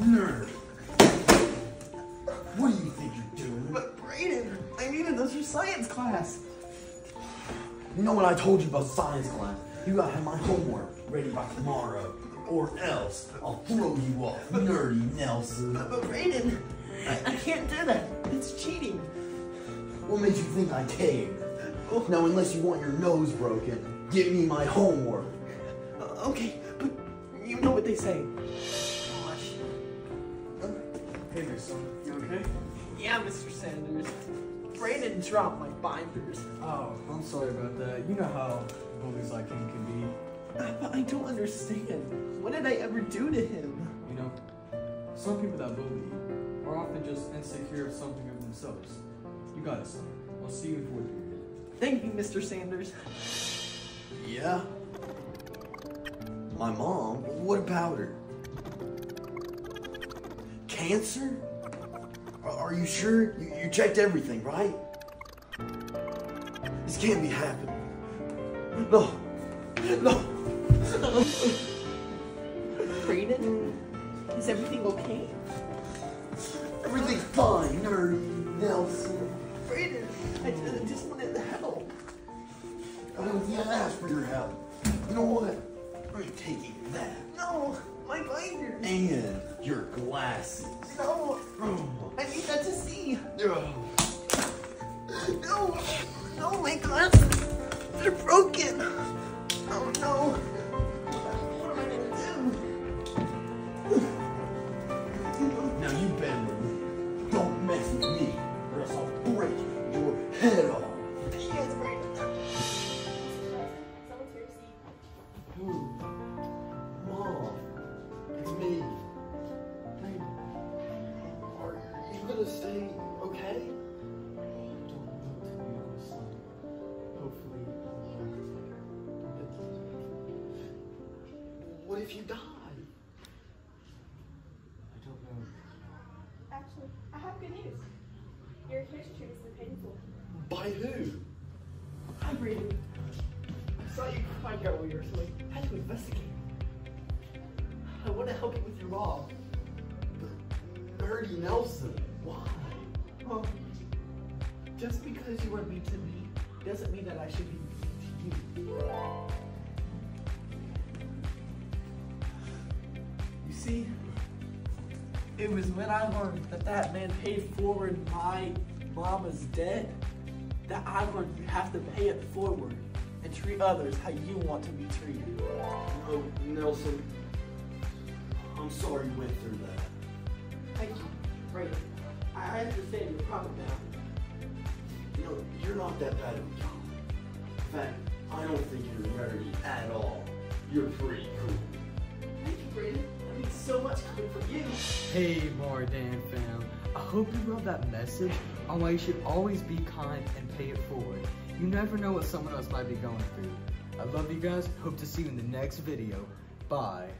Nerd. What do you think you're doing? But Brayden, I needed those for science class. You know what I told you about science class? You gotta have my homework ready by tomorrow, or else I'll throw you off, nerdy Nelson. But, but Brayden, I, I can't do that. It's cheating. What made you think I care? Now, unless you want your nose broken, give me my homework. Uh, okay, but you know what they say. Gosh. Hey there, son. You okay? Yeah, Mr. Sanders. Brayden dropped my binders. Oh, I'm sorry about that. You know how bullies like him can be. But I don't understand. What did I ever do to him? You know, some people that bully are often just insecure of something of themselves. You got it, son. I'll see you in fourth period. Thank you, Mr. Sanders. Yeah? My mom? What about her? Cancer? Are, you sure? You, you checked everything, right? This can't be happening. No. No. Brayden, is everything okay? Everything's fine, nerdy Nelson. Brayden, I ju- I just wanted to help. I don't even ask for your help. You know what? Taking that. No, my binders. And your glasses. No, Oh. I need that to see. Oh. No, no, my glasses. They're broken. Oh no. What am I gonna do? Now you better don't mess with me, or else I'll break your head off. You gonna stay okay? Don't look to me, son. Hopefully, What if you die? I don't know. Actually, I have good news. Your history has been paid. By who? Hi, Brayden. I saw you crying earlier, so I had to investigate. I want to help you with your mom. Nerdy Nelson. Why? Well, just because you were mean to me doesn't mean that I should be mean to you. You see, it was when I learned that that man paid forward my mama's debt that I learned you have to pay it forward and treat others how you want to be treated. Oh, Nelson. I'm sorry you went through that. Thank you, Brayden. I understand your problem now. You know, you're not that bad of a guy. In fact, I don't think you're nerdy at all. You're pretty cool. Thank you, Brayden. That means so much coming from you. Hey, Mhar Dann fam. I hope you love that message on why you should always be kind and pay it forward. You never know what someone else might be going through. I love you guys. Hope to see you in the next video. Bye.